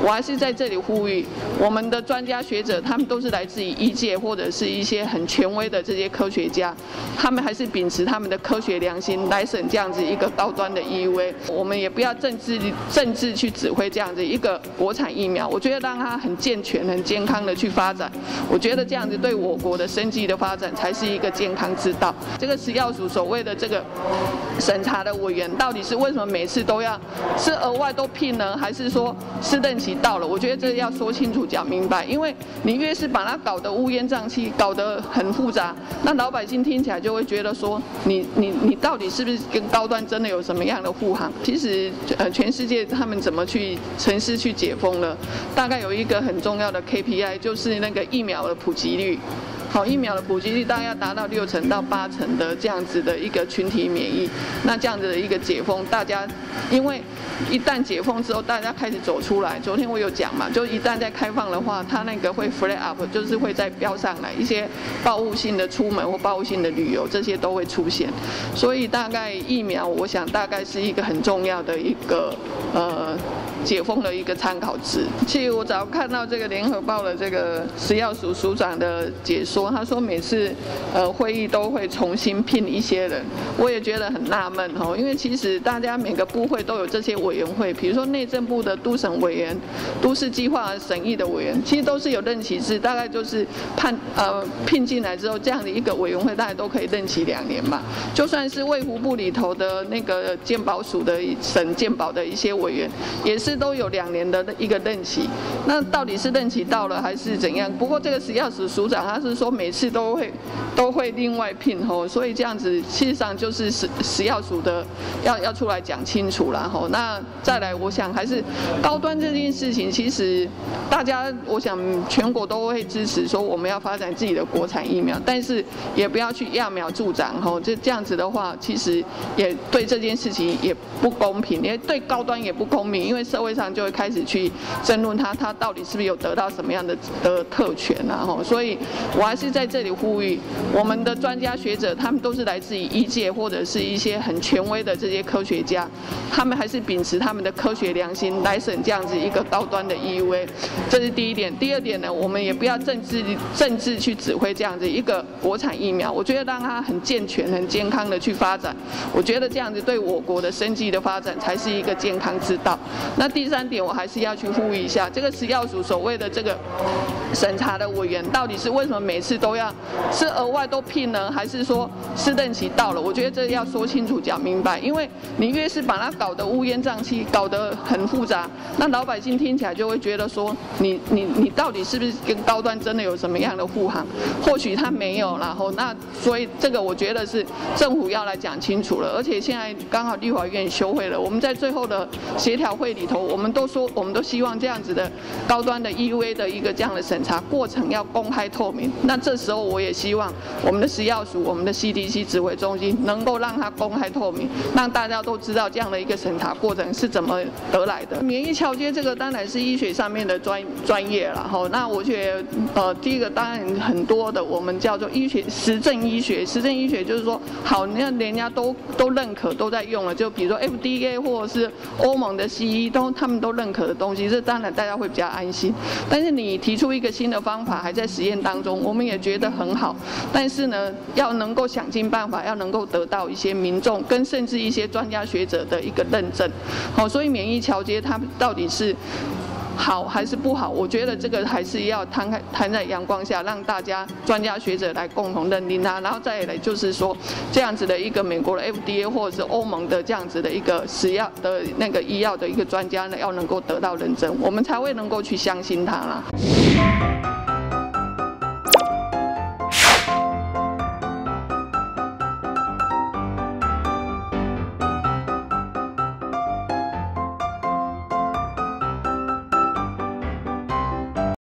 我还是在这里呼吁，我们的专家学者，他们都是来自于医界或者是一些很权威的这些科学家，他们还是秉持他们的科学良心来审这样子一个高端的 EUV。我们也不要政治政治去指挥这样子一个国产疫苗，我觉得让它很健全、很健康的去发展，我觉得这样子对我国的生计的发展才是一个健康之道。这个食药署所谓的这个审查的委员，到底是为什么每次都要是额外都聘呢，还是说是任期到了？我觉得这要说清楚、讲明白，因为你越是把它搞得乌烟瘴气、搞得很复杂，那老百姓听起来就会觉得说，你你你到底是不是跟高端真的有什么样的护航？其实呃，全世界他们怎么去城市去解封呢？大概有一个很重要的 KPI，就是那个疫苗的普及率。好，疫苗的普及率大概要达到六成到八成的这样子的一个群体免疫，那这样子的一个解封，大家因为一旦解封之后，大家开始走出来。昨天我有讲嘛，就一旦在开放的话，它那个会 flare up，就是会再飙上来，一些报复性的出门或报复性的旅游，这些都会出现。所以大概疫苗，我想大概是一个很重要的一个呃。解封的一个参考值。其实我早看到这个联合报的这个食药署署长的解说，他说每次呃会议都会重新聘一些人，我也觉得很纳闷哦，因为其实大家每个部会都有这些委员会，比如说内政部的都审委员、都市计划审议的委员，其实都是有任期制，大概就是判呃聘进来之后，这样的一个委员会大概都可以任期两年嘛。就算是卫福部里头的那个鉴保署的审鉴保的一些委员，也是。都有两年的一个任期，那到底是任期到了还是怎样？不过这个食药署署长他是说每次都会都会另外聘吼，所以这样子事实上就是食食药署的要要出来讲清楚了吼。那再来，我想还是高端这件事情，其实大家我想全国都会支持说我们要发展自己的国产疫苗，但是也不要去揠苗助长吼。这这样子的话，其实也对这件事情也不公平，也对高端也不公平，因为社会上就会开始去争论他，他到底是不是有得到什么样的的特权啊？吼，所以我还是在这里呼吁，我们的专家学者，他们都是来自于医界或者是一些很权威的这些科学家，他们还是秉持他们的科学良心来审这样子一个高端的 EUV，这是第一点。第二点呢，我们也不要政治政治去指挥这样子一个国产疫苗，我觉得让它很健全、很健康的去发展，我觉得这样子对我国的生计的发展才是一个健康之道。那。第三点，我还是要去呼吁一下，这个食药署所谓的这个审查的委员，到底是为什么每次都要是额外都聘呢，还是说是任期到了？我觉得这要说清楚、讲明白，因为你越是把它搞得乌烟瘴气、搞得很复杂，那老百姓听起来就会觉得说，你你你到底是不是跟高端真的有什么样的护航？或许他没有，然后那所以这个我觉得是政府要来讲清楚了。而且现在刚好立法院休会了，我们在最后的协调会里头。我们都说，我们都希望这样子的高端的 EUV 的一个这样的审查过程要公开透明。那这时候我也希望我们的食药署、我们的 CDC 指挥中心能够让它公开透明，让大家都知道这样的一个审查过程是怎么得来的。免疫桥接这个当然是医学上面的专专业了哈。那我觉得呃，第一个当然很多的我们叫做医学实证医学，实证医学就是说好，那人家都都认可都在用了，就比如说 FDA 或者是欧盟的西医都他们都认可的东西，这当然大家会比较安心。但是你提出一个新的方法，还在实验当中，我们也觉得很好。但是呢，要能够想尽办法，要能够得到一些民众跟甚至一些专家学者的一个认证。好，所以免疫桥接它到底是？好还是不好？我觉得这个还是要摊开摊在阳光下，让大家专家学者来共同认定它，然后再来就是说，这样子的一个美国的 FDA 或者是欧盟的这样子的一个食药的那个医药的一个专家呢，要能够得到认证，我们才会能够去相信它啦。